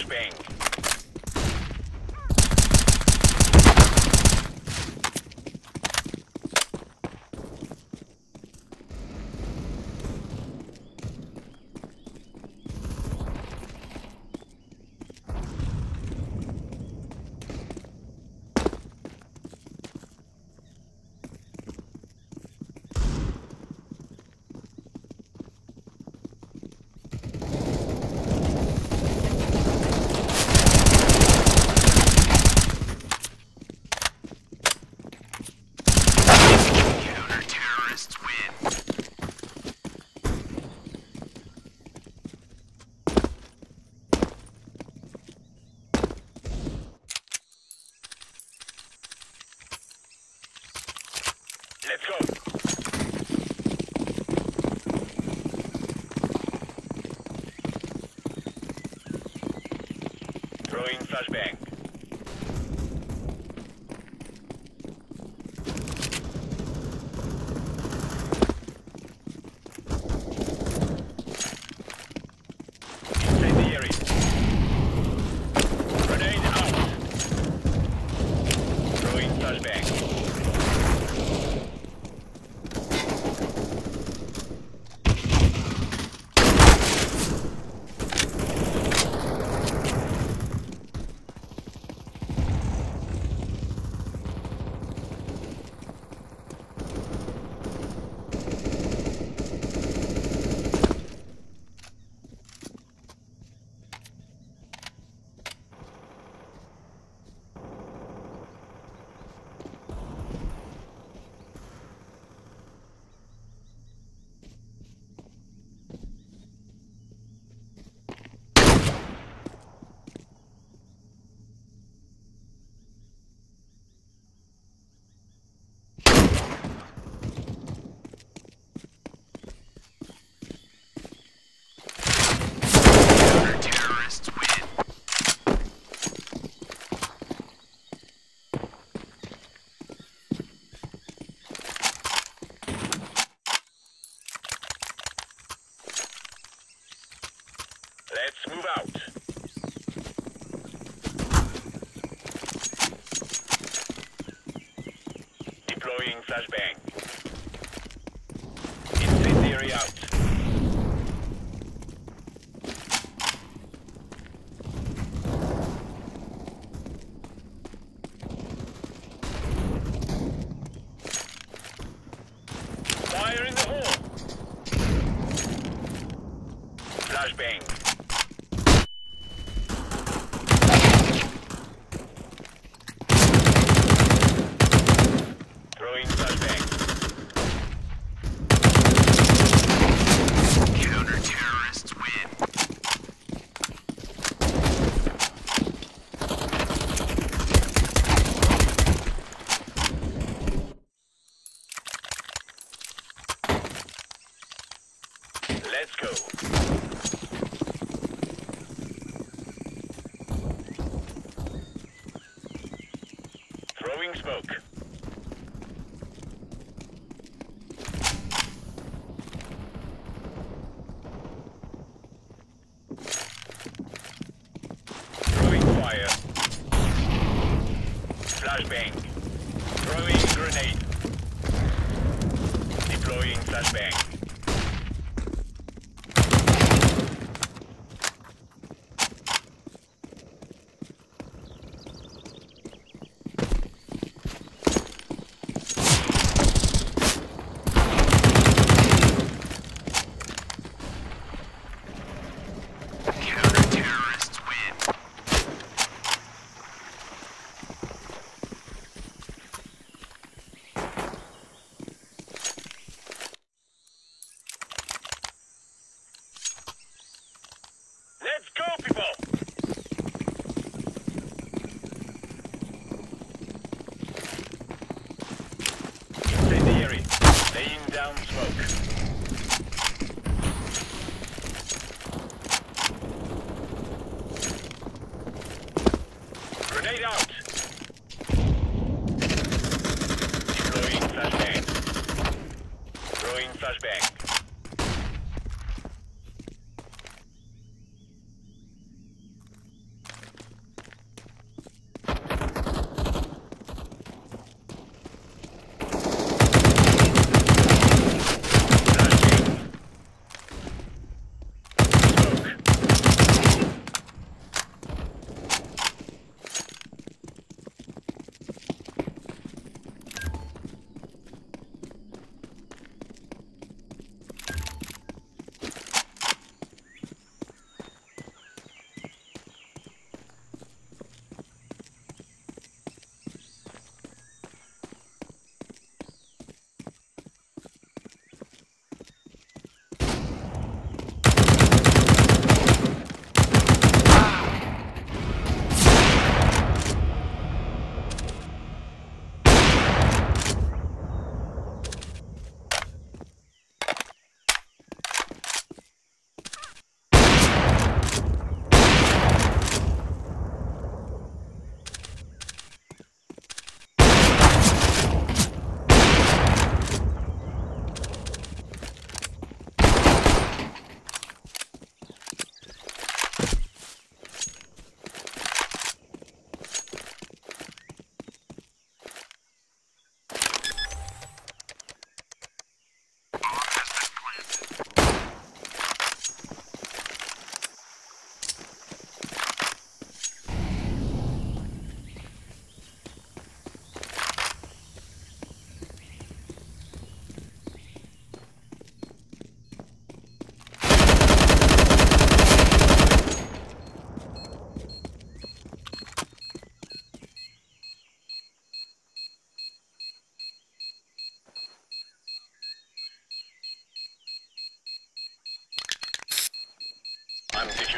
Flashbang. Throwing flashbang. Incendiary. Grenade out. Throwing flashbang. Counter-terrorists win. Let's move out. Deploying flashbang. Incendiary out. Fire in the hole. Flashbang. Throwing flashbang. Counter-terrorists win. Let's go. Throwing smoke. Throwing fire. Flashbang. Throwing grenade. Deploying flashbang. Grenade out! Deploying flashbang. Throwing flashbang.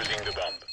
Defusing the bomb.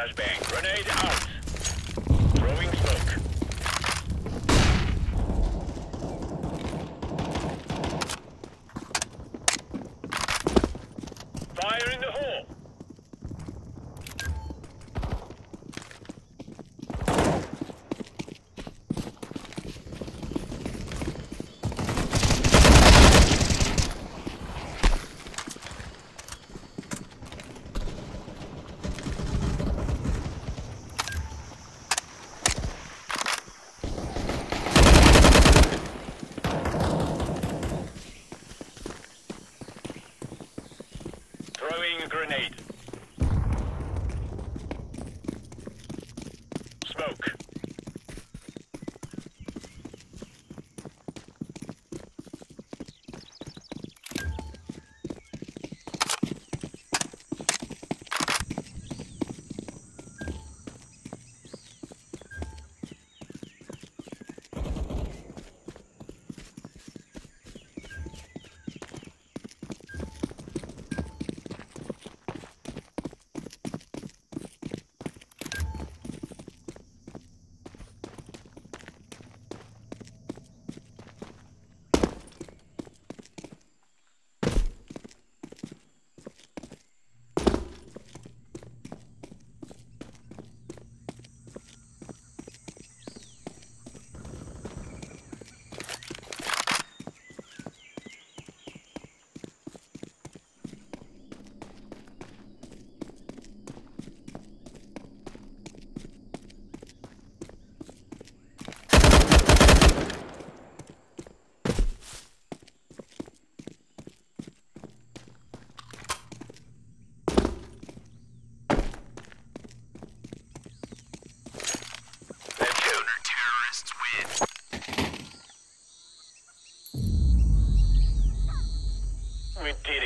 Flashbang. Grenade out. Throwing smoke. Fire in the hole! Throwing a grenade. Did it.